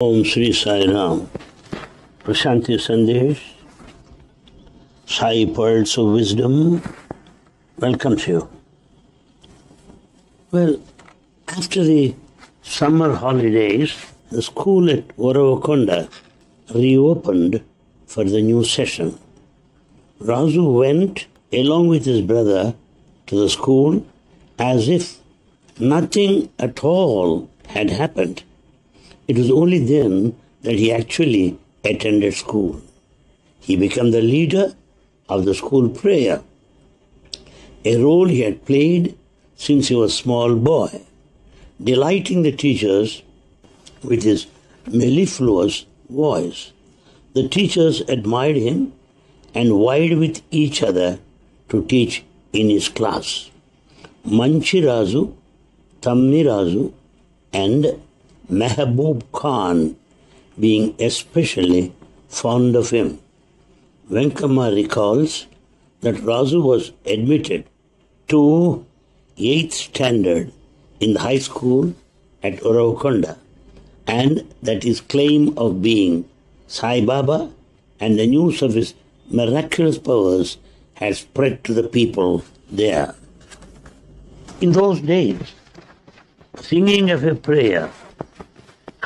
Om Sri Sai Ram. Prashanti Sandesh, Sai Pearls of Wisdom welcomes you. Well, after the summer holidays, the school at Uravakonda reopened for the new session. Raju went along with his brother to the school as if nothing at all had happened. It was only then that he actually attended school. He became the leader of the school prayer, a role he had played since he was a small boy, delighting the teachers with his mellifluous voice. The teachers admired him and vied with each other to teach in his class. Manchi Raju, Tammirazu, and Mehboob Khan being especially fond of him. Venkamma recalls that Raju was admitted to 8th standard in the high school at Uravakonda and that his claim of being Sai Baba and the news of his miraculous powers had spread to the people there. In those days, singing of a prayer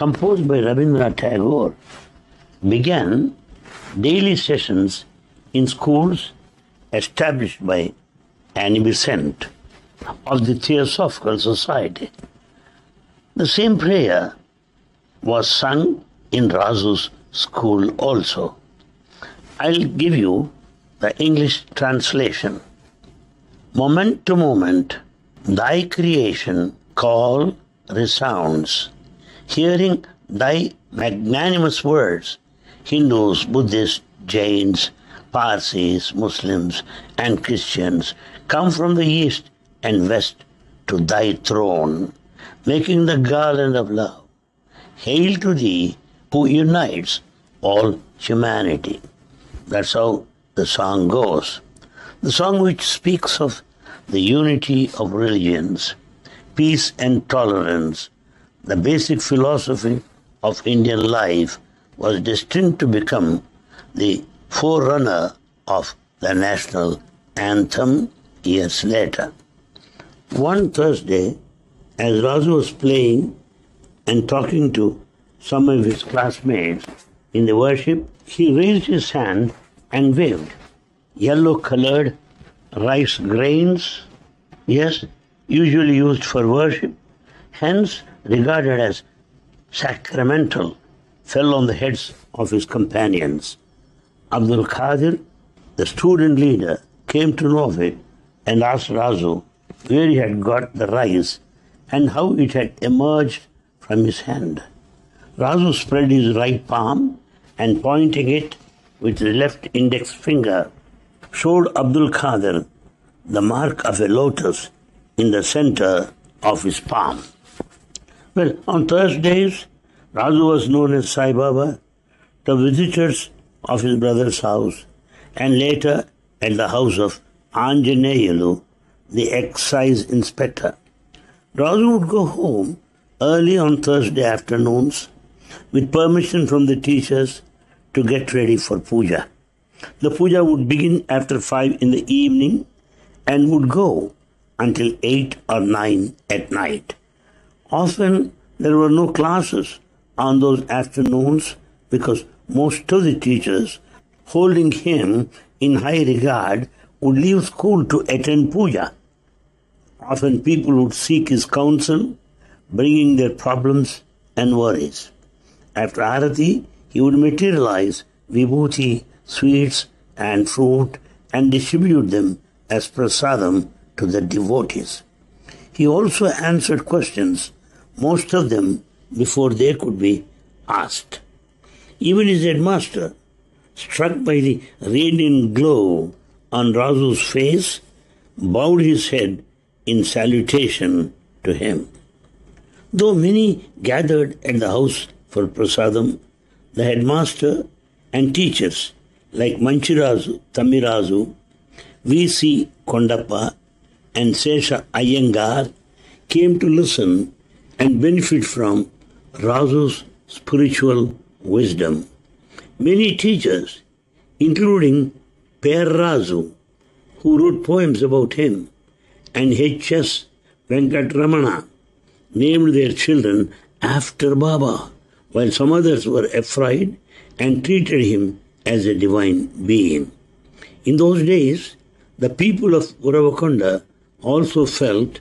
composed by Rabindranath Tagore began daily sessions in schools established by Annie Besant of the Theosophical Society. The same prayer was sung in Raju's school also. I'll give you the English translation. Moment to moment, thy creation call resounds. Hearing thy magnanimous words, Hindus, Buddhists, Jains, Parsis, Muslims, and Christians come from the east and west to thy throne, making the garland of love. Hail to thee who unites all humanity. That's how the song goes. The song which speaks of the unity of religions, peace and tolerance, the basic philosophy of Indian life, was destined to become the forerunner of the national anthem years later. One Thursday, as Raju was playing and talking to some of his classmates in the worship, he raised his hand and waved. Yellow colored rice grains, yes, usually used for worship, hence regarded as sacramental, fell on the heads of his companions. Abdul Qadir, the student leader, came to know of it and asked Raju where he had got the rice and how it had emerged from his hand. Raju spread his right palm and pointing it with his left index finger, showed Abdul Qadir the mark of a lotus in the center of his palm. Well, on Thursdays, Raju was known as Sai Baba, the visitors of his brother's house, and later at the house of Anjaneyulu, the excise inspector. Raju would go home early on Thursday afternoons with permission from the teachers to get ready for puja. The puja would begin after 5 in the evening and would go until 8 or 9 at night. Often there were no classes on those afternoons because most of the teachers holding him in high regard would leave school to attend puja. Often people would seek his counsel, bringing their problems and worries. After Arati, he would materialize vibhuti, sweets, and fruit and distribute them as prasadam to the devotees. He also answered questions, most of them before they could be asked. Even his headmaster, struck by the radiant glow on Raju's face, bowed his head in salutation to him. Though many gathered at the house for prasadam, the headmaster and teachers like Manchi Raju, Tamirazu, V.C. Kondappa, and Sesha Iyengar came to listen and benefit from Raju's spiritual wisdom. Many teachers, including Per Razu, who wrote poems about him, and H.S. Venkatramana, named their children after Baba, while some others were afraid and treated him as a divine being. In those days, the people of Uravakonda also felt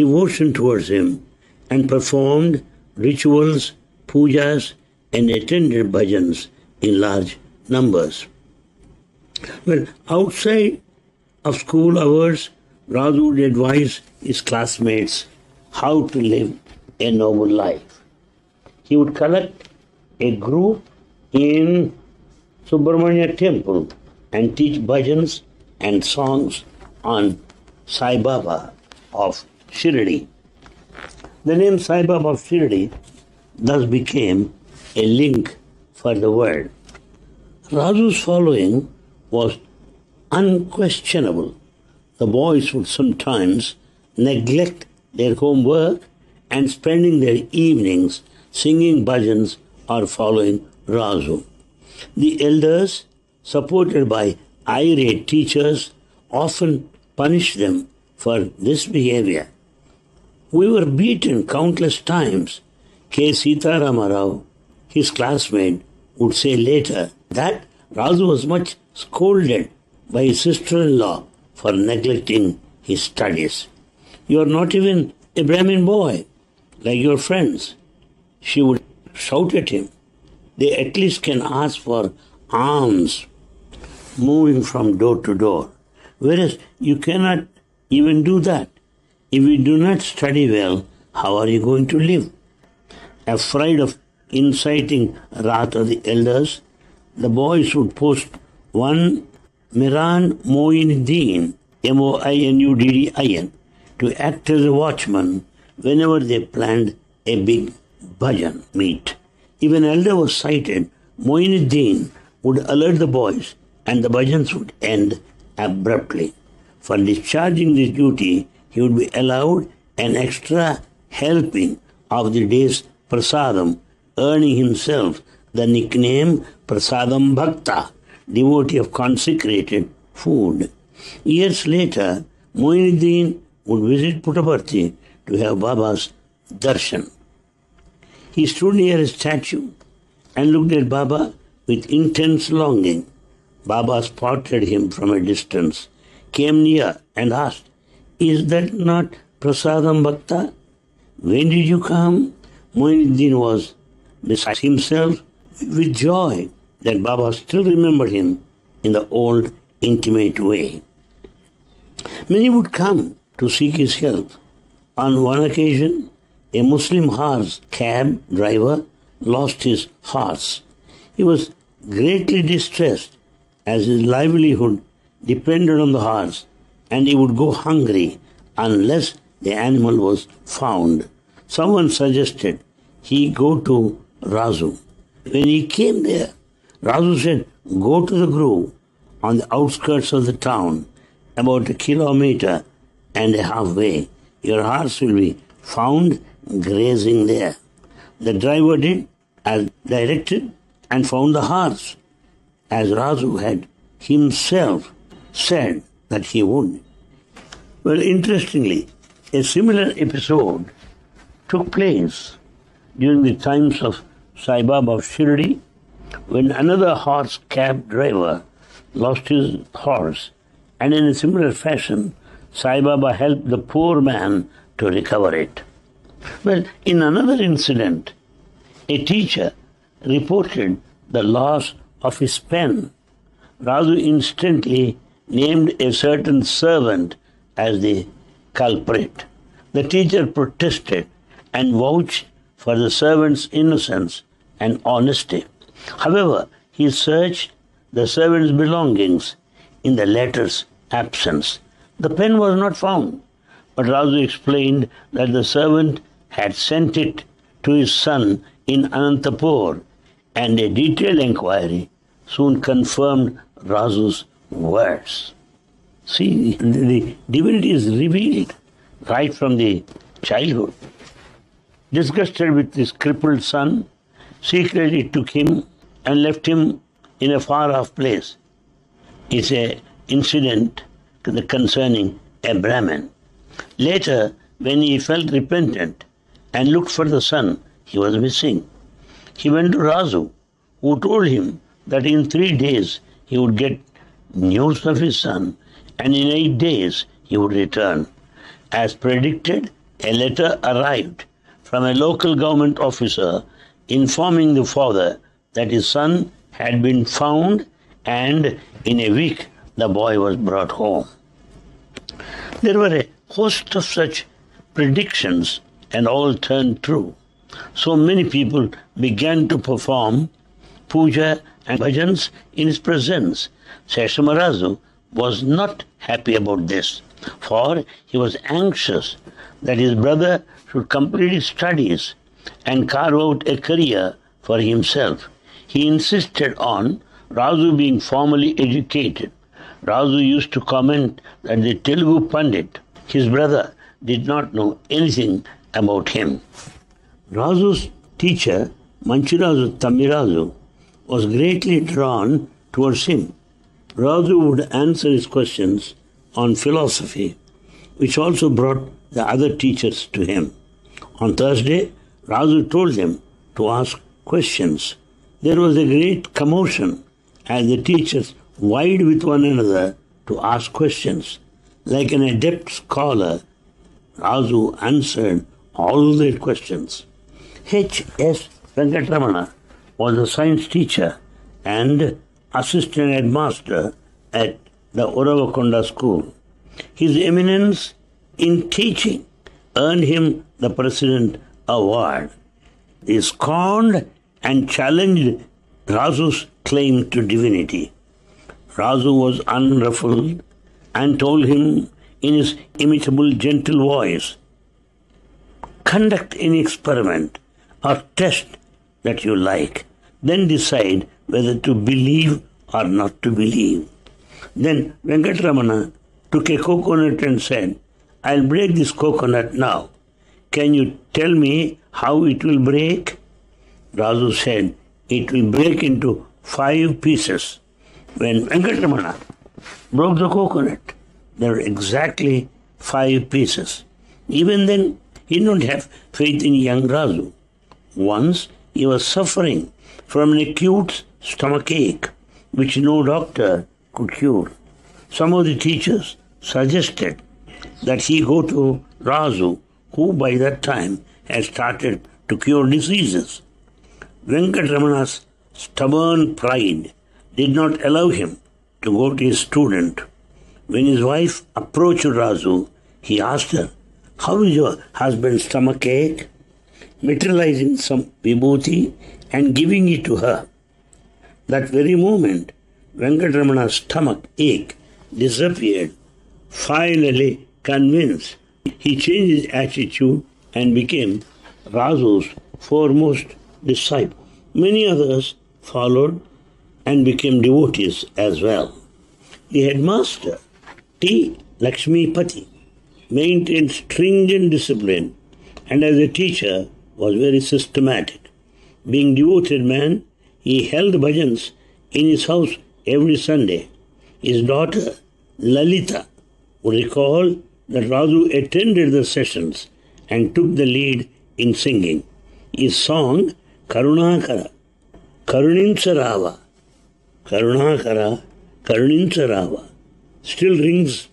devotion towards him and performed rituals, pujas, and attended bhajans in large numbers. Well, outside of school hours, Raju would advise his classmates how to live a noble life. He would collect a group in Subramanya temple and teach bhajans and songs on Sai Baba of Shirdi. The name Sai Baba of Shirdi thus became a link for the world. Raju's following was unquestionable. The boys would sometimes neglect their homework and spending their evenings singing bhajans or following Raju. The elders, supported by irate teachers, often punished them for this behavior. We were beaten countless times. K. Sitaramara Rao, his classmate, would say later that Raju was much scolded by his sister-in-law for neglecting his studies. You are not even a Brahmin boy, like your friends. She would shout at him. They at least can ask for alms, moving from door to door. Whereas you cannot even do that. If you do not study well, how are you going to live? Afraid of inciting wrath of the elders, the boys would post one Miran Moinuddin, M-O-I-N-U-D-D-I-N, to act as a watchman whenever they planned a big bhajan meet. If an elder was sighted, Moinuddin would alert the boys and the bhajans would end abruptly. For discharging this duty, he would be allowed an extra helping of the day's prasadam, earning himself the nickname Prasadam Bhakta, devotee of consecrated food. Years later, Moinuddin would visit Puttaparthi to have Baba's darshan. He stood near a statue and looked at Baba with intense longing. Baba spotted him from a distance, came near, and asked, Is that not Prasadam Bhakta? When did you come? Moinuddin was beside himself with joy that Baba still remembered him in the old intimate way. Many would come to seek his help. On one occasion, a Muslim horse cab driver lost his horse. He was greatly distressed as his livelihood depended on the horse and he would go hungry unless the animal was found. Someone suggested he go to Raju. When he came there, Raju said, Go to the grove on the outskirts of the town, about a kilometer and a half way. Your horse will be found grazing there. The driver did as directed and found the horse, as Raju had himself said that he would. Well, interestingly, a similar episode took place during the times of Sai Baba of Shirdi when another horse cab driver lost his horse, and in a similar fashion, Sai Baba helped the poor man to recover it. Well, in another incident, a teacher reported the loss of his pen. Raju instantly named a certain servant as the culprit. The teacher protested and vouched for the servant's innocence and honesty. However, he searched the servant's belongings in the latter's absence. The pen was not found, but Raju explained that the servant had sent it to his son in Anantapur, and a detailed inquiry soon confirmed Raju's words. See, the divinity is revealed right from the childhood. Disgusted with his crippled son, secretly took him and left him in a far off place. It's a incident concerning a Brahmin. Later, when he felt repentant and looked for the son, he was missing. He went to Raju, who told him that in three days he would get news of his son, and in eight days he would return. As predicted, a letter arrived from a local government officer informing the father that his son had been found and in a week the boy was brought home. There were a host of such predictions and all turned true. So many people began to perform puja and bhajans in his presence. Seshama Raju was not happy about this, for he was anxious that his brother should complete his studies and carve out a career for himself. He insisted on Raju being formally educated. Raju used to comment that the Telugu Pandit, his brother, did not know anything about him. Raju's teacher, Manchi Raju Tamirazu, was greatly drawn towards him. Raju would answer his questions on philosophy, which also brought the other teachers to him. On Thursday, Raju told them to ask questions. There was a great commotion as the teachers vied with one another to ask questions. Like an adept scholar, Raju answered all their questions. H.S. Venkatramana was a science teacher and assistant headmaster at the Uravakonda school. His eminence in teaching earned him the President Award. He scorned and challenged Raju's claim to divinity. Raju was unruffled and told him in his imitable gentle voice, Conduct an experiment or test that you like, then decide whether to believe or not to believe. Then Venkatramana took a coconut and said, I'll break this coconut now. Can you tell me how it will break? Raju said, It will break into five pieces. When Venkatramana broke the coconut, there were exactly five pieces. Even then, he did not have faith in young Raju. Once he was suffering from an acute stomach ache, which no doctor could cure. Some of the teachers suggested that he go to Raju, who by that time had started to cure diseases. Venkatramana's stubborn pride did not allow him to go to his student. When his wife approached Raju, he asked her, How is your husband's stomach ache? Materializing some vibhuti and giving it to her. That very moment, Venkatramana's stomach ache disappeared. Finally convinced, he changed his attitude and became Raju's foremost disciple. Many others followed and became devotees as well. The headmaster, T. Lakshmi Pati, maintained stringent discipline and as a teacher was very systematic. Being devoted man, he held bhajans in his house every Sunday. His daughter, Lalita, would recall that Raju attended the sessions and took the lead in singing. His song, Karunakara, Karunintsarava, Karunakara, Karunintsarava, still rings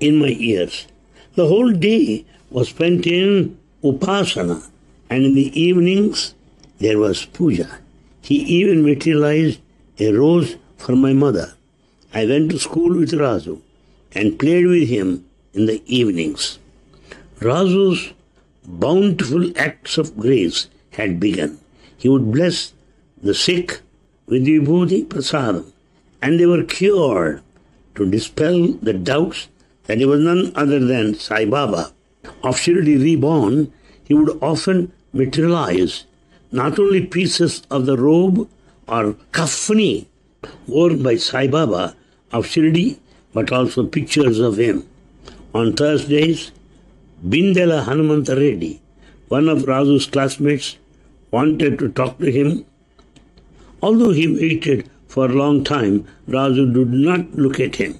in my ears. The whole day was spent in upasana, and in the evenings there was puja. He even materialized a rose for my mother. I went to school with Raju and played with him in the evenings. Raju's bountiful acts of grace had begun. He would bless the sick with the Vibhuti Prasadam, and they were cured to dispel the doubts that he was none other than Sai Baba. Of Shirdi reborn, he would often materialize not only pieces of the robe or kafni worn by Sai Baba of Shirdi, but also pictures of him. On Thursdays, Bindela Hanumanta Reddy, one of Raju's classmates, wanted to talk to him Although he waited for a long time, Raju did not look at him.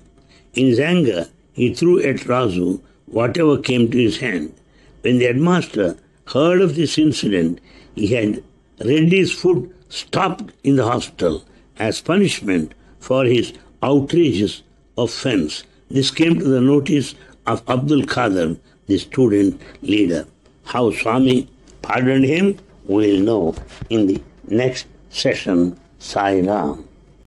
In his anger, he threw at Raju whatever came to his hand. When the headmaster heard of this incident, he had Reddy's food stopped in the hospital as punishment for his outrageous offense. This came to the notice of Abdul Qadir, the student leader. How Swami pardoned him, we'll know in the next session. Sai Ram.